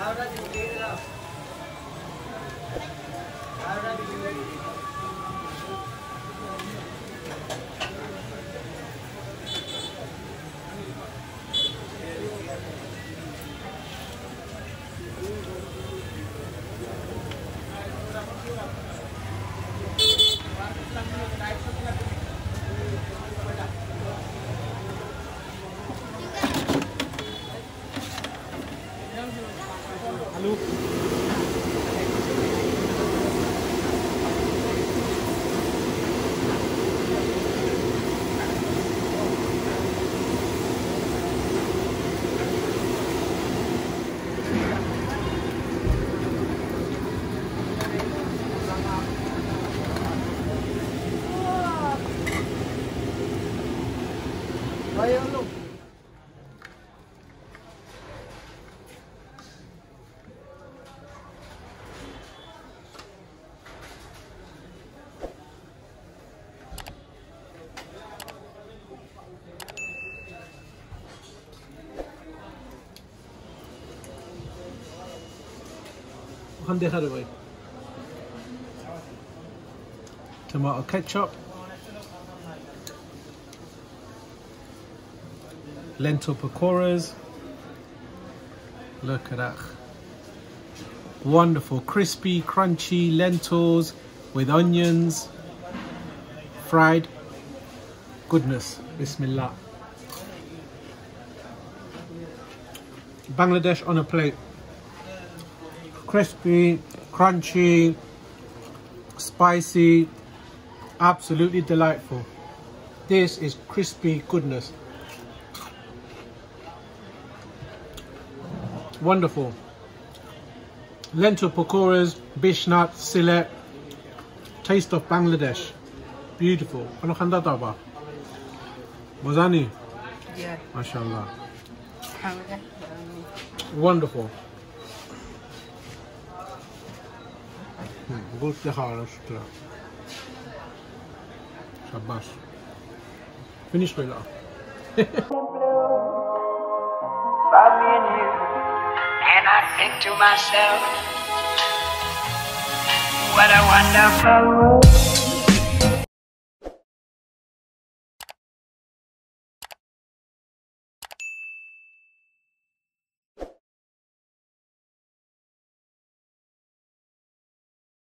Ahora te Hallo. Vai, Alô. ওখান দেখা দেবো ভাই tomato ketchup lentil pakoras look at that wonderful crispy crunchy lentils with onions fried goodness bismillah Bangladesh on a plate crispy, crunchy, spicy, absolutely delightful. This is crispy goodness. Wonderful. Lentil pakoras, Bishwanath, Sylhet, taste of Bangladesh. Beautiful. Ano khanda taba? Mozani? Yeah. MashaAllah. Alhamdulillah. Γούσια χαρά σου Finish you, and I think to myself, what a wonderful world.